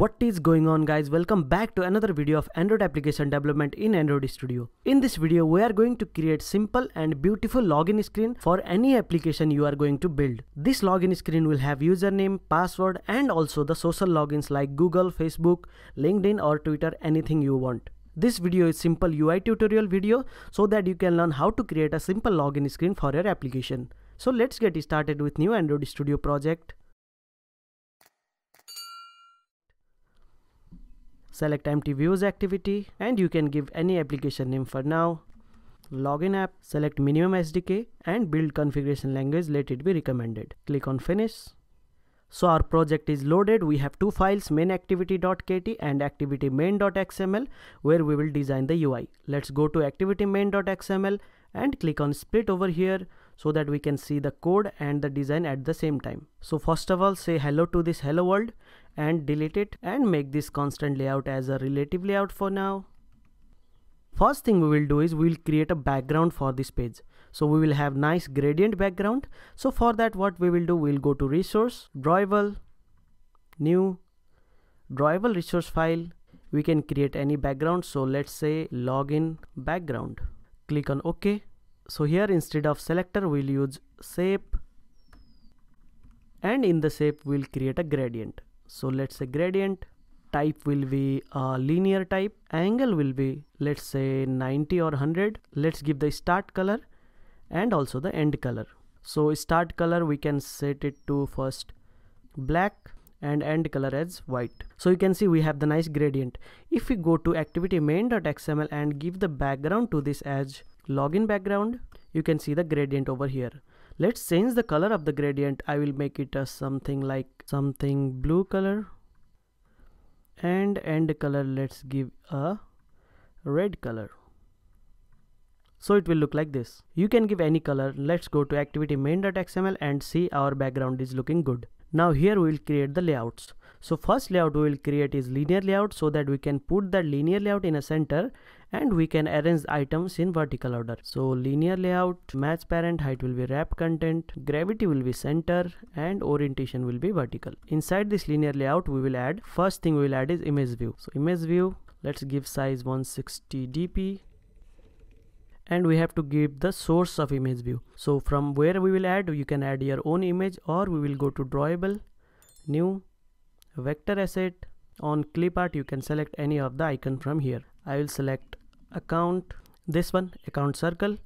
What is going on guys welcome back to another video of Android application development in Android Studio. In this video we are going to create simple and beautiful login screen for any application you are going to build. This login screen will have username, password and also the social logins like Google, Facebook, LinkedIn or Twitter anything you want. This video is simple UI tutorial video so that you can learn how to create a simple login screen for your application. So let's get started with new Android Studio project. Select empty views activity and you can give any application name for now. Login app select minimum sdk and build configuration language let it be recommended. Click on finish. So our project is loaded. We have two files mainActivity.kt and activity_main.xml where we will design the ui let's go to activity_main.xml and click on split over here so that we can see the code and the design at the same time so first of all say hello to this hello world and delete it and make this constraint layout as a relative layout for now. First thing we will do is we will create a background for this page. So we will have nice gradient background. So for that what we will do, we'll go to resource, drawable, new, drawable resource file. We can create any background. So let's say login background. Click on OK. So here instead of selector, we'll use shape and in the shape we'll create a gradient. So let's say gradient type will be a linear type angle will be let's say 90 or 100 let's give the start color and also the end color. So start color we can set it to first black and end color as white. So you can see we have the nice gradient. If we go to activity main.xml and give the background to this as login background you can see the gradient over here. Let's change the color of the gradient. I will make it a something like something blue color. And end color let's give a red color. So it will look like this. You can give any color. Let's go to activity main.xml and see our background is looking good. Now here we will create the layouts. So first layout we will create is linear layout so that we can put the linear layout in a center and we can arrange items in vertical order. So linear layout, match parent height will be wrap content, gravity will be center and orientation will be vertical. Inside this linear layout we will add, first thing we will add is image view. So image view, let's give size 160 dp and we have to give the source of image view. So from where we will add, you can add your own image or we will go to drawable, new, vector asset on clip art you can select any of the icon from here i will select account this one account circle.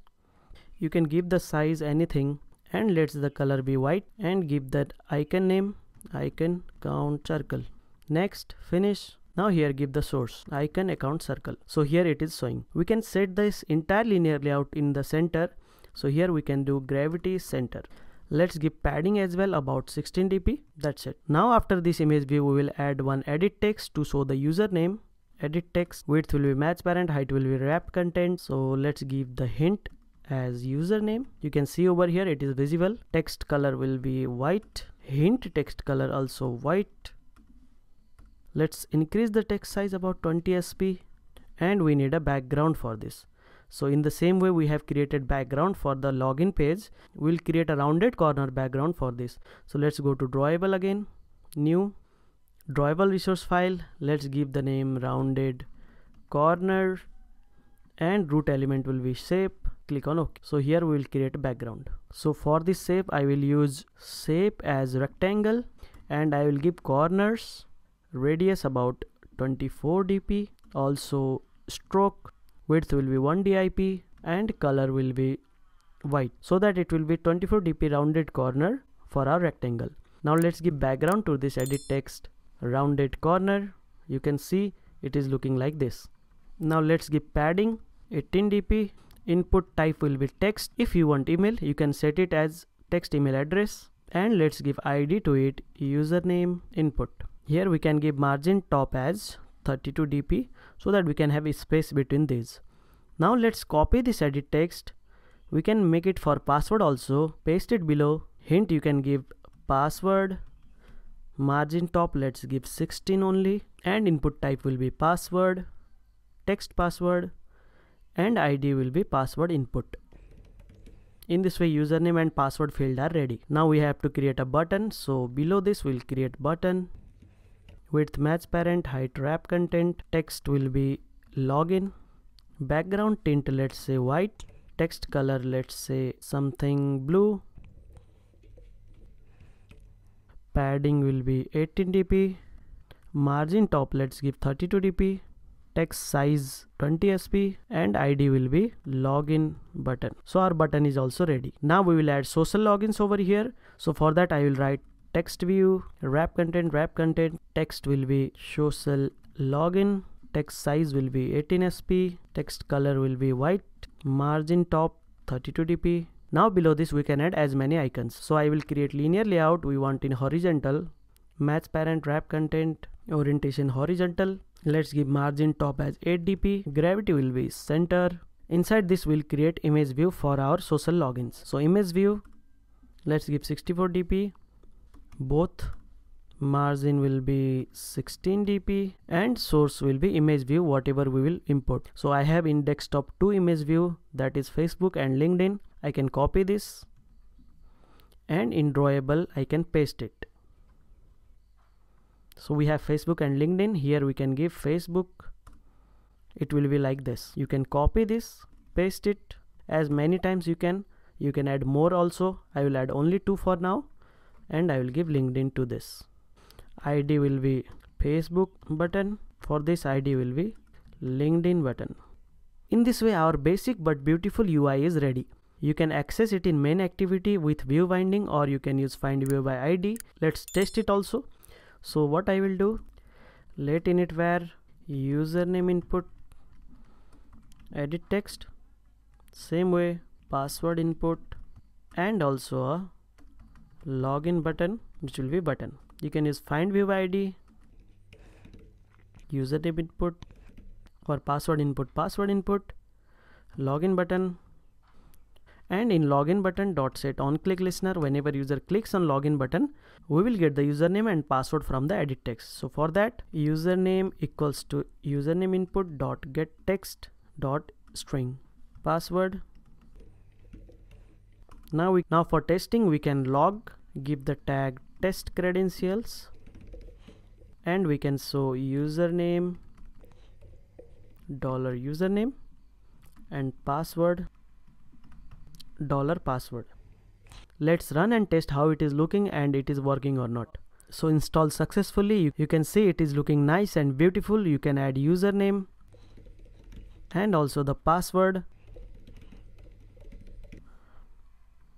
You can give the size anything and let's the color be white and give that icon name icon count circle. Next finish. Now here give the source icon account circle. So here it is showing. We can set this entire linear layout in the center. So here we can do gravity center. Let's give padding as well about 16 dp that's it. Now after this image view we will add one edit text to show the username edit text. Width will be match parent height will be wrap content. So let's give the hint as username. You can see over here it is visible. Text color will be white. Hint text color also white. Let's increase the text size about 20 sp and we need a background for this. So in the same way we have created background for the login page we'll create a rounded corner background for this. So let's go to drawable again. New drawable resource file. Let's give the name rounded corner and root element will be shape. Click on ok. So here we will create a background. So for this shape i will use shape as rectangle and i will give corners radius about 24 dp also stroke width will be 1 dip and color will be white. So that it will be 24 dp rounded corner for our rectangle. Now let's give background to this edit text rounded corner you can see it is looking like this. Now let's give padding 18 dp input type will be text. If you want email you can set it as text email address. And let's give id to it username input. Here we can give margin top as 32 dp so that we can have a space between these. Now let's copy this edit text. We can make it for password also. Paste it below. Hint you can give password margin top let's give 16 only. And input type will be password text password and id will be password input. In this way username and password field are ready. Now we have to create a button. So below this we'll create button. Width match parent height wrap content. Text will be login. Background tint let's say white. Text color let's say something blue padding will be 18 dp margin top let's give 32 dp text size 20 sp and id will be login button. So our button is also ready. Now we will add social logins over here. So for that i will write text view wrap content wrap content. Text will be social login. Text size will be 18 sp text color will be white. Margin top 32 dp now below this we can add as many icons. So i will create linear layout we want in horizontal match parent wrap content orientation horizontal. Let's give margin top as 8 dp gravity will be center. Inside this we'll create image view for our social logins. So image view let's give 64 dp both margin will be 16 dp and source will be image view whatever we will import. So i have in desktop two image view that is facebook and linkedin i can copy this and in drawable i can paste it. So we have facebook and linkedin. Here we can give facebook. It will be like this. You can copy this paste it as many times you can. You can add more also. I will add only two for now and i will give linkedin to this. Id will be facebook button. For this id will be linkedin button. In this way our basic but beautiful ui is ready you can access it in main activity with view binding or you can use find view by id let's test it also. So what I will do? Lateinit var username input edit text same way password input and also a login button which will be button. You can use find view by id username input or password input password input login button and in login button dot set on click listener. Whenever user clicks on login button we will get the username and password from the edit text. So for that username equals to username input dot get text dot string. Password. Now we now for testing we can log give the tag test credentials and we can show username dollar username and password dollar password. Let's run and test how it is looking and it is working or not. So install successfully. You can see it is looking nice and beautiful. You can add username and also the password.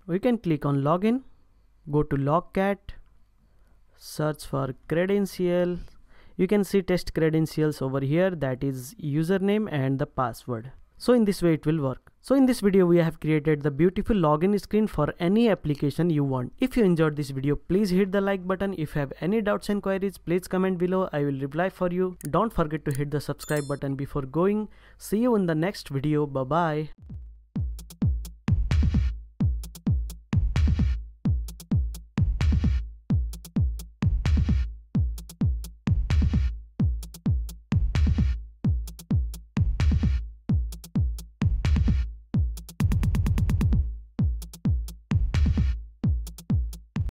We can click on login. Go to logcat. Search for credential you can see test credentials over here. That is username and the password so in this way it will work so in this video we have created the beautiful login screen for any application you want. If you enjoyed this video please hit the like button. If you have any doubts and queries please comment below. I will reply for you. Don't forget to hit the subscribe button before going. See you in the next video. Bye bye.